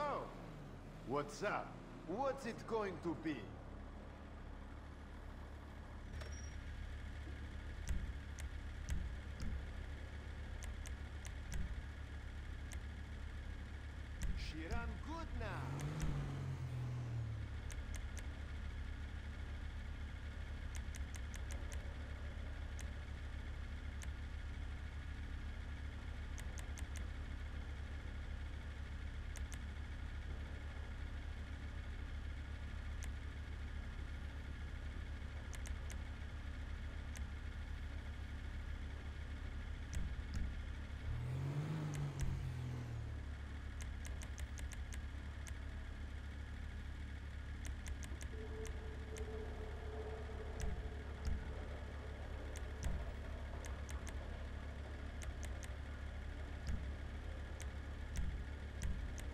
So, what's up? What's it going to be? She run good now.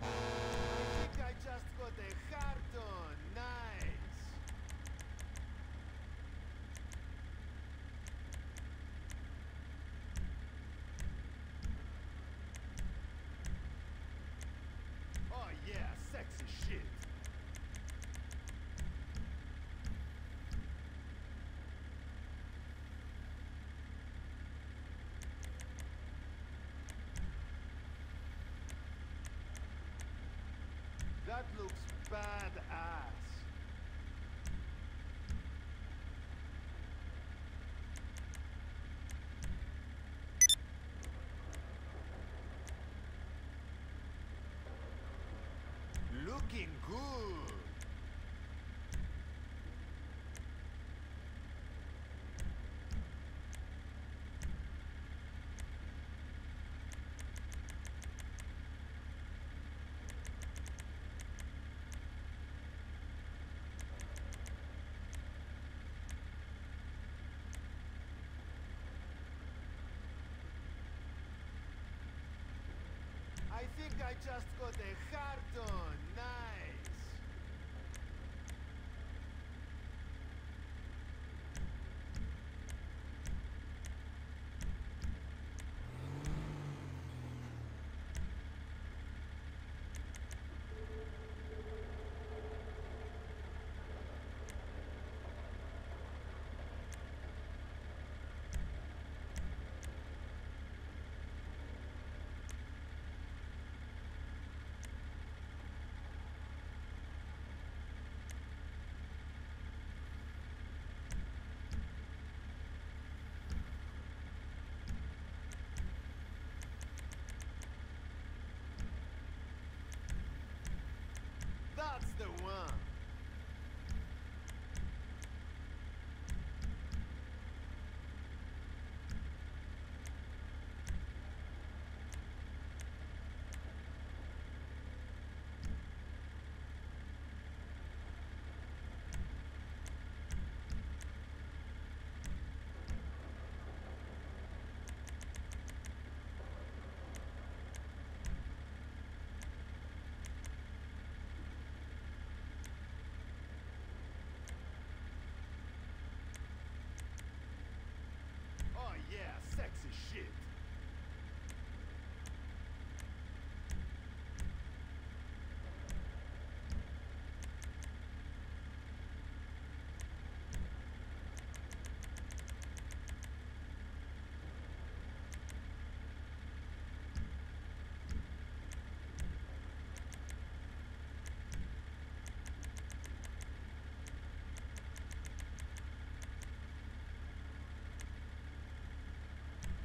I think I just got a heart on. Nice. Oh yeah, sexy shit. That looks badass. Looking good. I think I just got a heart on. Nice.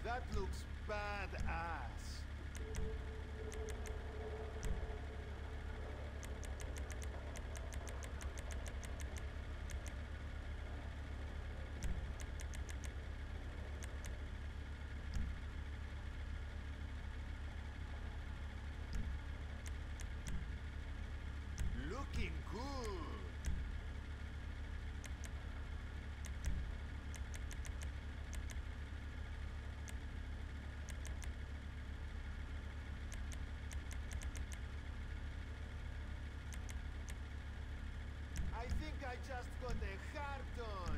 That looks badass. Looking good. I just got a heart on.